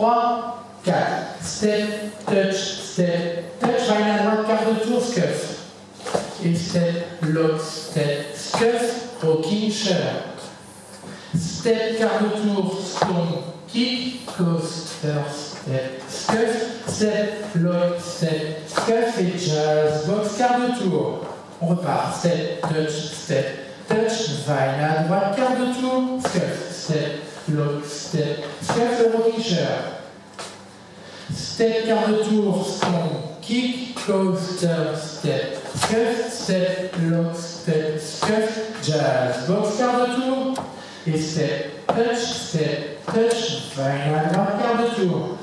3, 4. Step, touch, step, touch. Va à droite, quart de tour, scuff. Et step, lock, step, scuff, rocking chair. Step, quart de tour, stone, kick, coaster, step, scuff, step, lock, step, scuff et jazz, box, quart de tour. On repart, step, touch, step, touch, vaille à droite, quart de tour, scuff, step, lock, step, scuff, le rocking chair. Step, quart de tour, stone, kick, coaster, step, scuff, step, lock, step, scuff, jazz, box, quart de tour, et step, touch, step, touch, droite, quart de tour,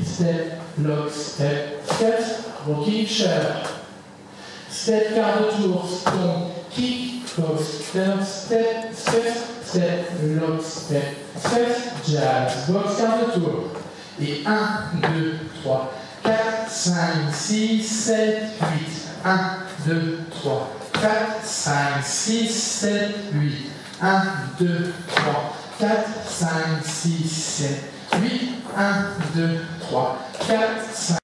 et step, lock, step, scuff, rocking chair. Step, quart de tour, stone, kick, coaster, step, scuff, step, lock, step, scuff, jazz, box, quart de tour. Et 1, 2, 3, 4, 5, 6, 7, 8. 1, 2, 3, 4, 5, 6, 7, 8. 1, 2, 3, 4, 5, 6, 7, 8. 1, 2, 3, 4, 5.